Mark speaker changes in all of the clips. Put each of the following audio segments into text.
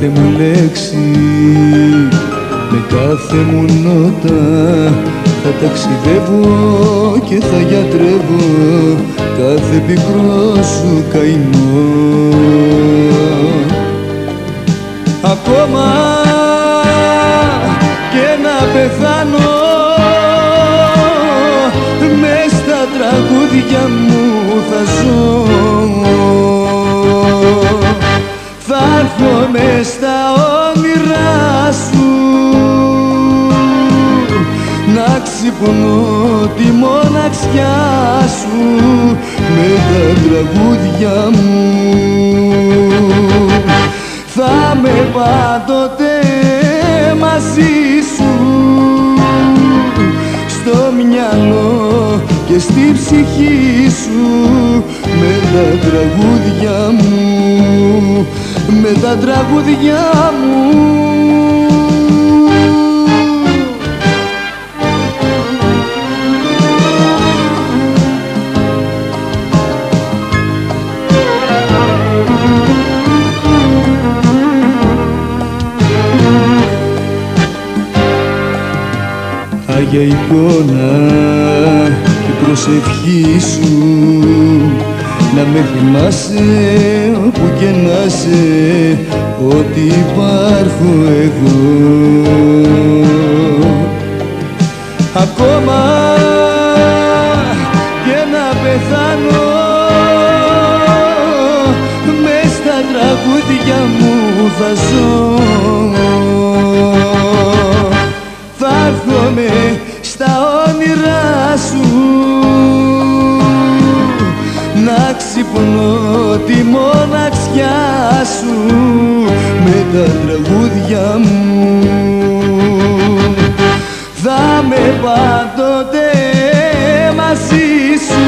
Speaker 1: κάθε μου λέξη. Με κάθε μου νότα θα ταξιδεύω και θα γιατρεύω κάθε πικρό σου καημό. Ακόμα και να πεθάνω μες στα τραγούδια μου θα ζω έρθω μες στα όνειρά σου. Να ξυπνώ τη μοναξιά σου με τα τραγούδια μου. Θα με πάντοτε μαζί σου. Στο μυαλό και στη ψυχή σου με τα τραγούδια μου με τα τραγούδια μου. Άγια εικόνα και προσευχή σου να με θυμάσαι όπου και να είσαι ότι υπάρχω εγώ. Ακόμα και να πεθάνω μες στα τραγούδια μου θα ζω. Θα έρχομαι στα όνειρά σου να ξυπνώ τη μοναξιά σου με τα τραγούδια μου. Θα με πάντοτε μαζί σου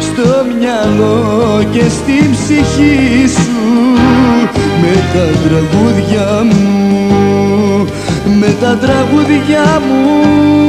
Speaker 1: στο μυαλό και στην ψυχή σου με τα τραγούδια μου με τα τραγούδια μου